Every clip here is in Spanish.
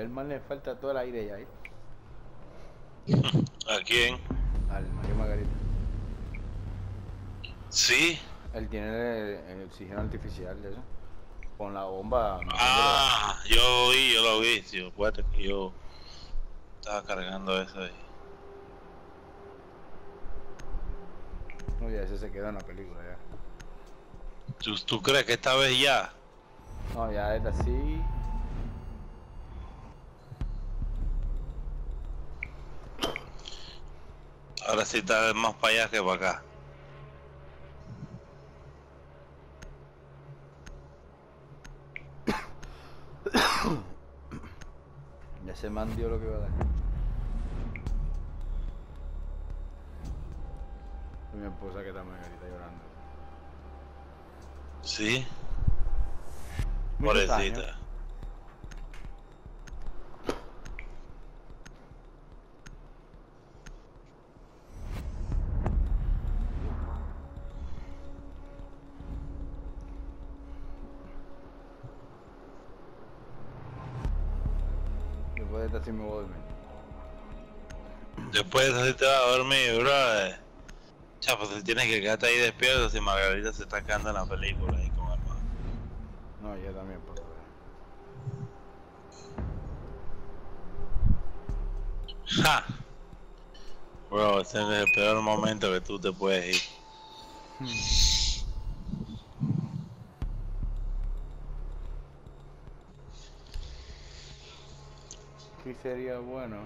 Y al man le falta todo el aire ya, ¿eh? ¿A quién? Al Mario Margarita. Sí. Él tiene el, el oxígeno artificial de eso. Con la bomba. Ah, yo lo vi, yo lo vi, tío. Acuérdate que yo estaba cargando eso ahí. Ya ese se quedó en la película ya. ¿Tú, tú crees que esta vez ya? No, ya es así. Ahora sí está más para allá que para acá. Ya se man dio lo que iba a dar. Mi esposa que está Margarita llorando. Sí, pobrecita. Sí me voy a dormir. Después de eso sí te vas a dormir, bro. Chapo, te tienes que quedarte ahí despierto si Margarita se está quedando en la película ahí con el. No, yo también puedo ver. ¡Ja! Bro, ese es el peor momento que tú te puedes ir. ¿Qué sería bueno?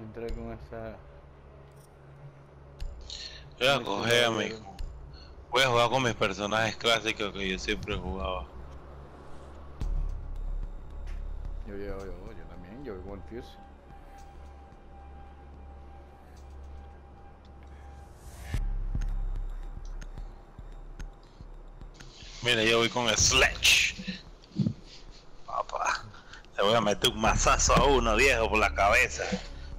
Entrar con esa... Voy a coger a mi... Voy a jugar con mis personajes clásicos que yo siempre jugaba. Yo, yo, yo, yo también, yo con el Fuse. Mira, yo voy con el Sledge. Voy a meter un mazazo a uno viejo por la cabeza.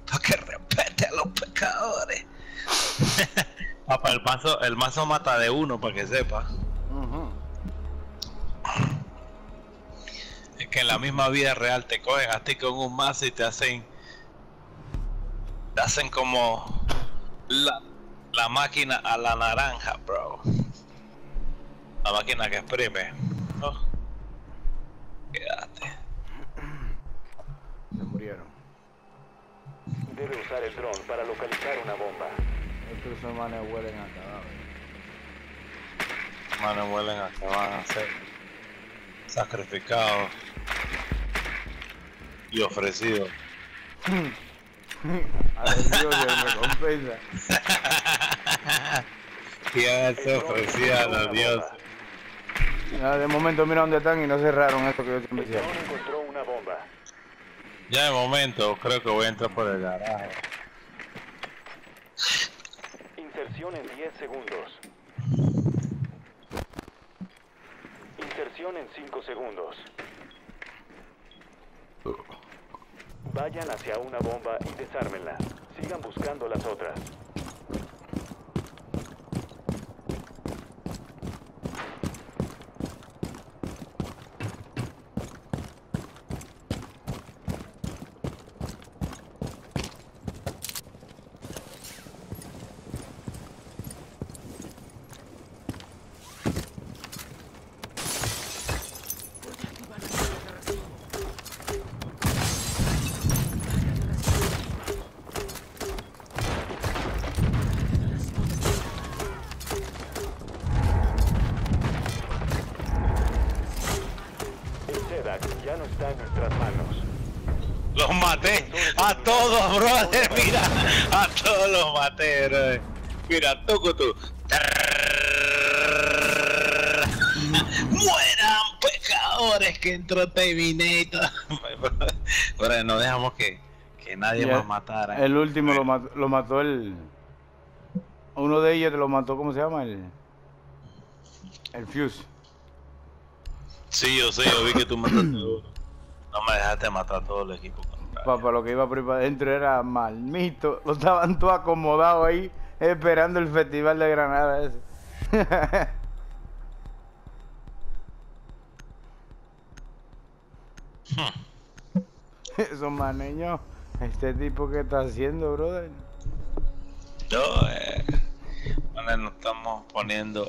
Para que respete a los pecadores. Papá, el mazo, el mazo mata de uno, para que sepa. Es que en la misma vida real te cogen a ti con un mazo y te hacen. Te hacen como. La, la máquina a la naranja, bro. La máquina que exprime. Oh. Quédate. Se murieron. Debe usar el dron para localizar una bomba. Estos hermanos huelen a cadáver. Mano, huelen a que van a ser sacrificados y ofrecidos. A los dioses recompensa. Han ser ofrecidos a los dioses. Ya, de momento mira dónde están y no cerraron esto que yo decía. dron encontró una bomba. Ya de momento creo que voy a entrar por el garaje. Inserción en 10 segundos. Inserción en 5 segundos. Vayan hacia una bomba y desármenla. Sigan buscando las otras. Está en nuestras manos. Los maté a todos, brother. Mira, a todos los maté, brother. Mira, toco tú. Mueran pecadores que entró Terminator. Brother, no dejamos que, que nadie más matara. El último lo mató, lo mató el. Uno de ellos lo mató, ¿cómo se llama? El. El Fuse. Sí, yo sé, yo vi que tú mataste a uno. No me dejaste matar todo el equipo. Papá, lo que iba por ahí para adentro era malmito. Lo estaban todos acomodados ahí, esperando el festival de Granada ese. Esos maneños, este tipo que está haciendo, brother. No, eh. Bueno, nos estamos poniendo.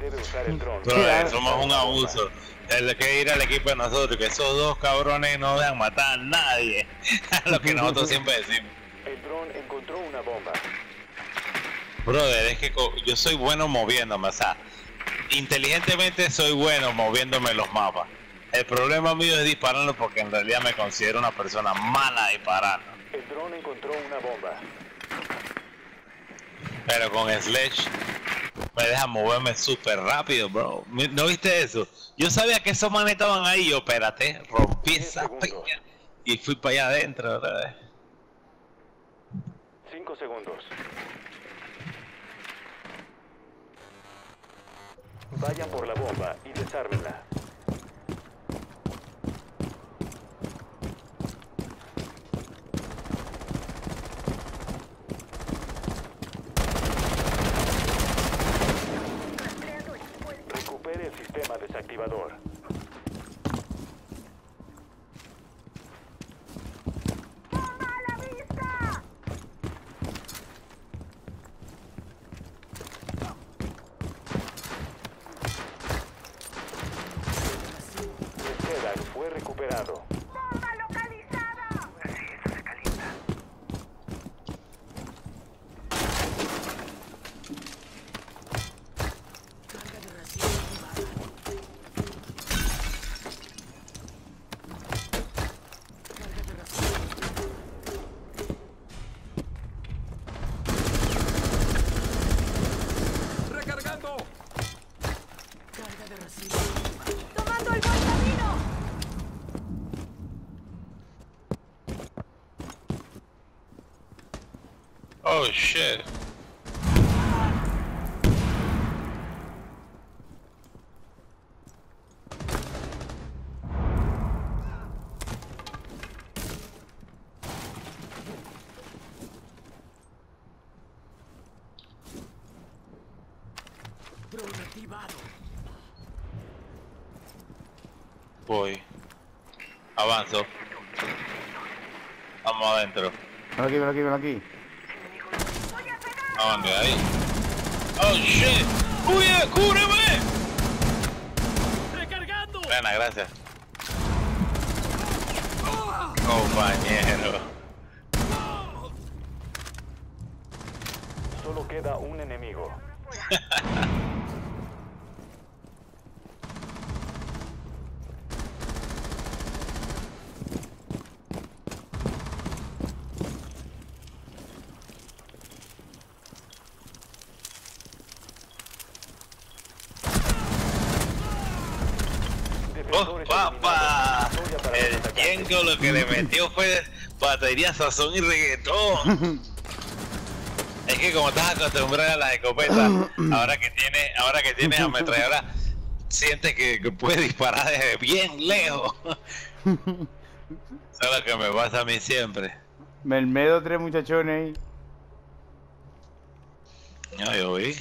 Debe usar el dron. Bro, somos un abuso. El que ir al equipo de nosotros, que esos dos cabrones no dejan matar a nadie. Lo que nosotros siempre decimos. El dron encontró una bomba. Brother, es que yo soy bueno moviéndome, o sea, inteligentemente soy bueno moviéndome los mapas. El problema mío es disparando porque en realidad me considero una persona mala disparando. El dron encontró una bomba. Pero con Sledge me deja moverme súper rápido, bro. ¿No viste eso? Yo sabía que esos manes estaban ahí, yo espérate, rompí esa peña y fui para allá adentro, brother. Cinco segundos. Vayan por la bomba y desármenla. Recupere el sistema desactivador. El Sedan fue recuperado. ¡Recargando! ¡Tomando el buen camino! Oh shit. Voy. Avanzo. Vamos adentro. Ven aquí, ven aquí, ven aquí. ¿A dónde? Ahí. Oh shit. ¡Uy, cúbreme! ¡Recargando! Buena, gracias. Compañero. Solo queda un enemigo. ¡Oh, Defensores papá! eliminados. Victoria para El Yenko lo que le metió fue batería, sazón y reggaetón. Es que como estás acostumbrado a las escopetas, ahora que tiene, ahora que tienes ametralladora, sientes que, que puedes disparar desde bien lejos. Eso es lo que me pasa a mí siempre. Mermedo, tres muchachones ahí. No, yo vi.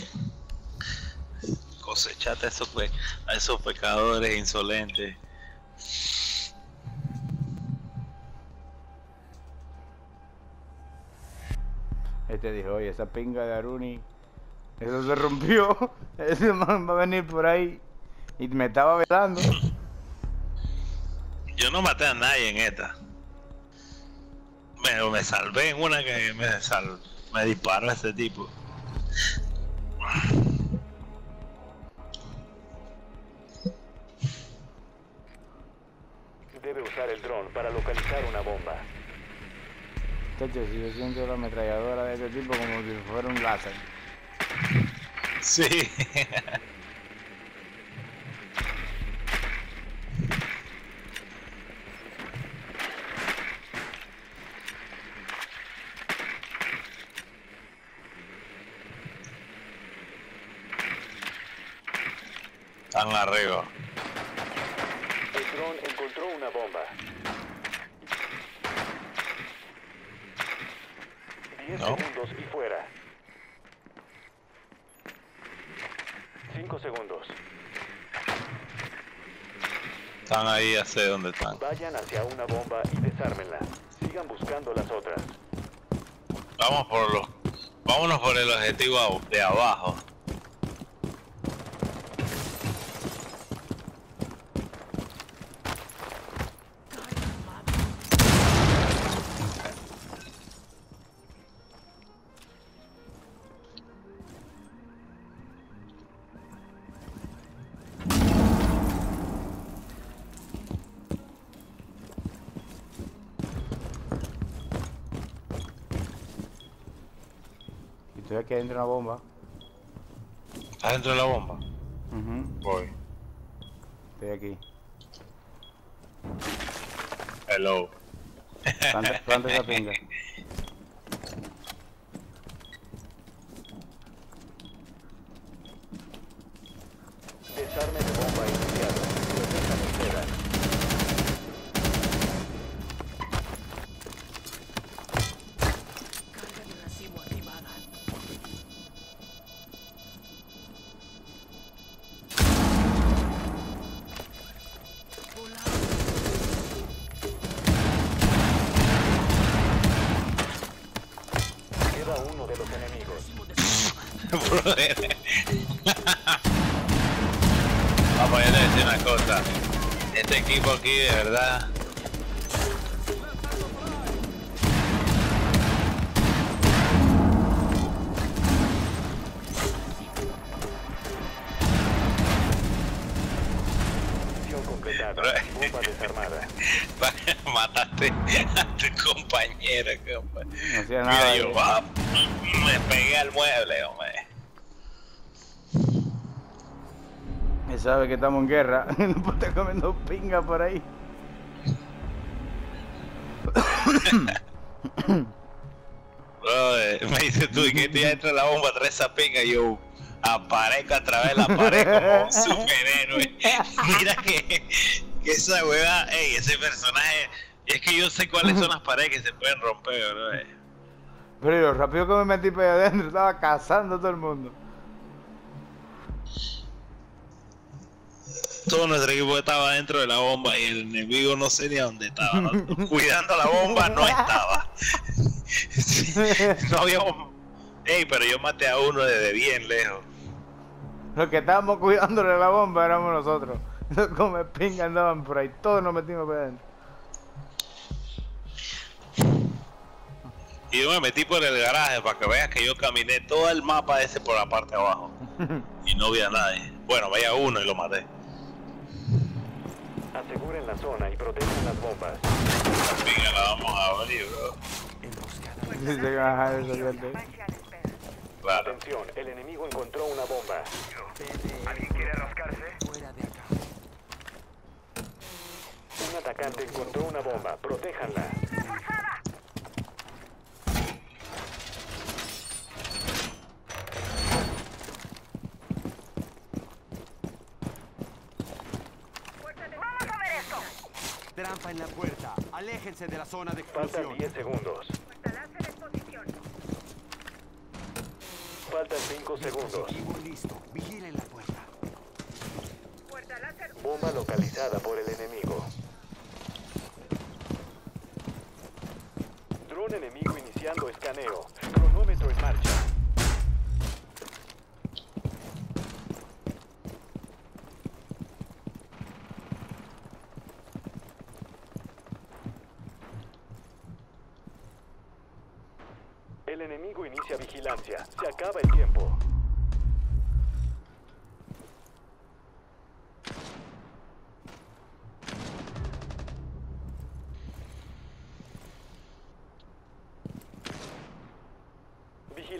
Cosechate a esos, pe- a esos pecadores insolentes. Este dijo, oye, esa pinga de Aruni, eso se rompió. Ese man va a venir por ahí. Y me estaba velando. Yo no maté a nadie en esta. Pero me salvé en una que me, sal, me disparó ese tipo. Debe usar el dron para localizar una bomba. Si yo siento la ametralladora de este tipo como si fuera un láser. Sí. Están arriba. El dron encontró una bomba. 10 No. Segundos y fuera. 5 segundos. Están ahí, ya sé dónde están. Vayan hacia una bomba y desármenla. Sigan buscando las otras. Vamos por los. Vámonos por el objetivo de abajo. Adentro de una bomba. ¿Estás dentro de la bomba? Ujú, Voy. Estoy aquí. Hello. Planta esa pinga. Brother. Vamos, yo te voy a decir una cosa. Este equipo aquí, de verdad. Mataste a tu compañero, compa. No hacía Mira, nada. yo yo- va, me pegué al mueble, hombre. Sabe que estamos en guerra. No puede estar comiendo pinga por ahí. Brother, me dice tú, ¿y qué te entra la bomba? Trae esa pinga y yo aparezco a través de la pared como un superhéroe. Mira que, que esa hueva, ey, ese personaje, y es que yo sé cuáles son las paredes que se pueden romper, brother. Pero yo, rápido que me metí para allá adentro, estaba cazando a todo el mundo. Todo nuestro equipo estaba dentro de la bomba y el enemigo no sé ni a dónde estaba. ¿no? Cuidando la bomba no estaba. Sí, no había bomba. Ey, pero yo maté a uno desde bien lejos. Los que estábamos cuidándole la bomba éramos nosotros. Los come pinga andaban por ahí, todos nos metimos para adentro. Y yo me metí por el garaje para que veas que yo caminé todo el mapa ese por la parte de abajo. Y no vi a nadie. Bueno, veía uno y lo maté. Aseguren la zona y protejan las bombas. Venga, la vamos a abrir, bro. Sí, se va a. Claro. Atención, el enemigo encontró una bomba. Un atacante encontró una bomba. Protéjanla. Trampa en la puerta. Aléjense de la zona de Faltan explosión. 10 segundos. Faltan 5 segundos. Listo. Vigilen la puerta. Bomba localizada por el enemigo. Dron enemigo iniciando escaneo. Cronómetro en marcha. El enemigo inicia vigilancia. Se acaba el tiempo.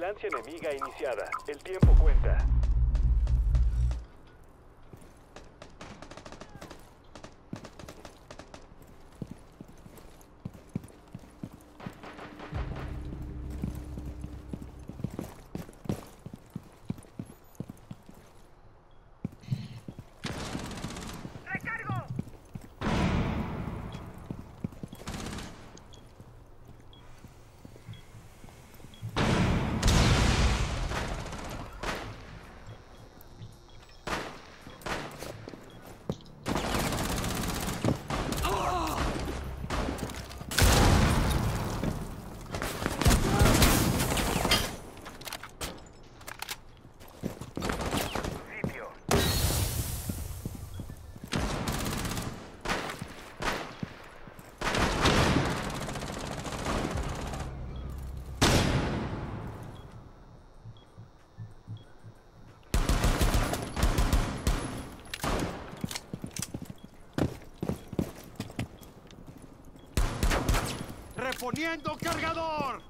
Vigilancia enemiga iniciada. El tiempo cuenta. ¡Poniendo cargador!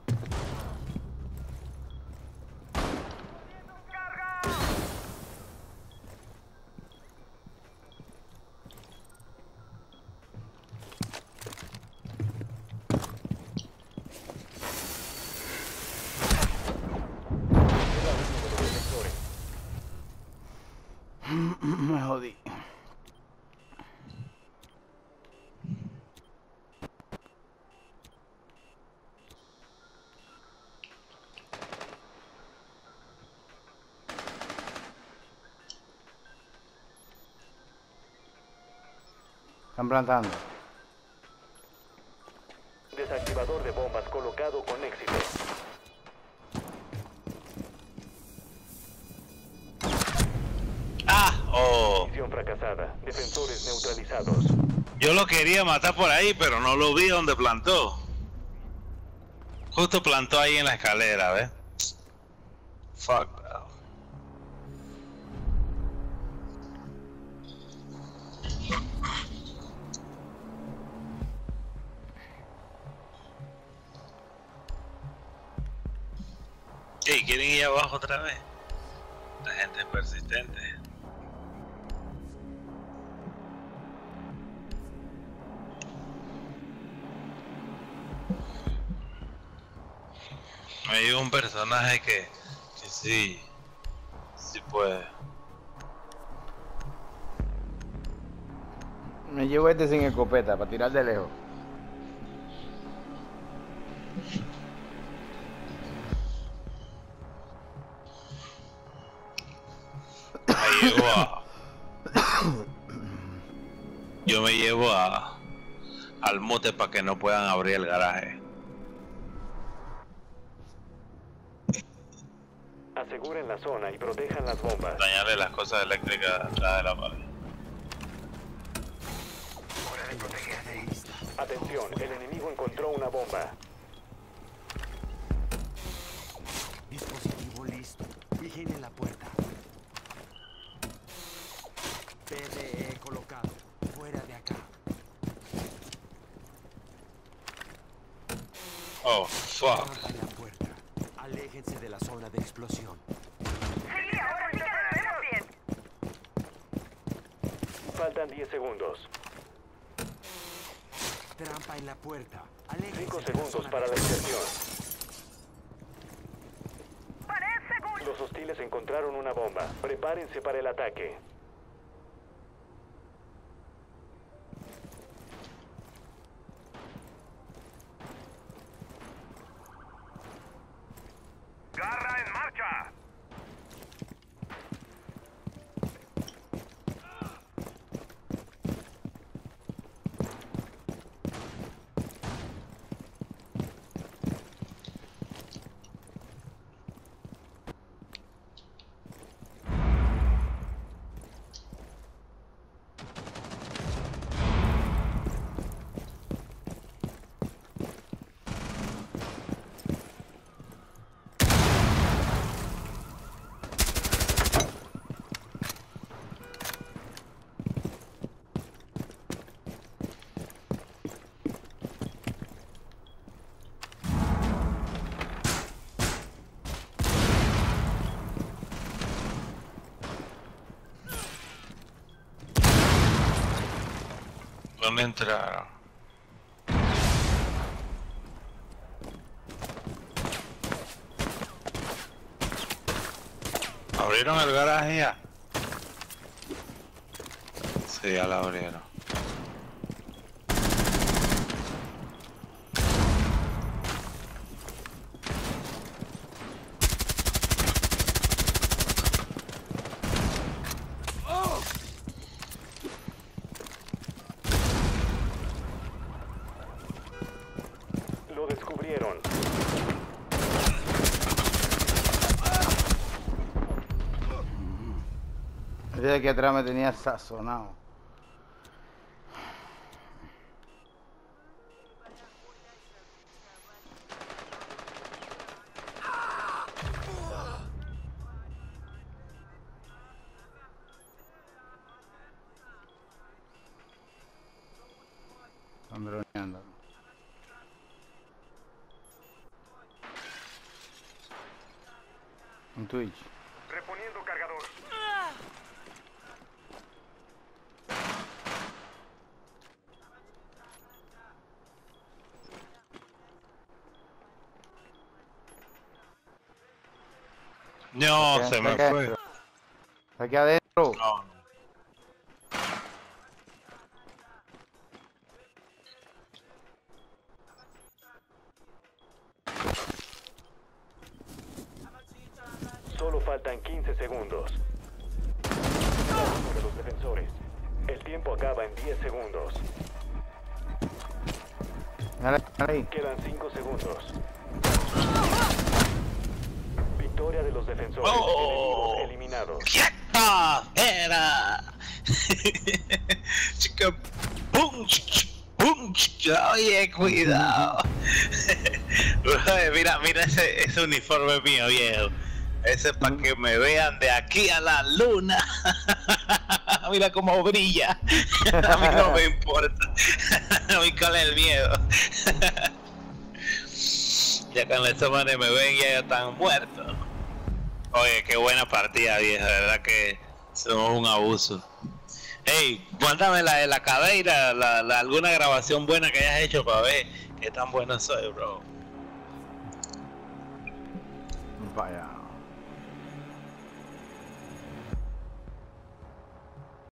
Queda uno de los defensores. Me jodí. Están plantando. Desactivador de bombas colocado con éxito. Ah, oh. Misión fracasada. Defensores neutralizados. Yo lo quería matar por ahí, pero no lo vi donde plantó. Justo plantó ahí en la escalera, ¿ves? Fuck. Bro. Ey, ¿quieren ir abajo otra vez? La gente es persistente. Hay un personaje que, que sí, sí puede. Me llevo este sin escopeta para tirar de lejos. Llevo a. Yo me llevo a. al mute para que no puedan abrir el garaje. Aseguren la zona y protejan las bombas. Dañarle las cosas eléctricas atrás de la pared. Atención, el enemigo encontró una bomba. Dispositivo listo. Vigile la puerta. PDE colocado. Fuera de acá. Oh, fuck. Trampa en la puerta. Aléjense de la zona de explosión. Sí, ahora sí que bien. Faltan 10 segundos. Trampa en la puerta. Aléjense 5 de la segundos para la inserción. Los hostiles encontraron una bomba. Prepárense para el ataque. Garra en marcha. ¿Dónde entraron? ¿Abrieron el garaje ya? Sí, ya lo abrieron. Descubrieron. Ese de aquí atrás me tenía sazonado. No, se me fue. aquí adentro. ¡Pum! ¡pum! Oye, cuidado. Mira, mira ese, ese uniforme mío, viejo. Ese es para que me vean de aquí a la luna. mira cómo brilla. a mí no me importa. a mí cuál el miedo. ya cuando estos manes me ven ya están muertos. Oye, qué buena partida, vieja, de verdad que somos un abuso. Hey, cuéntame la de la cadeira, la, alguna grabación buena que hayas hecho para ver qué tan bueno soy, bro. Vaya.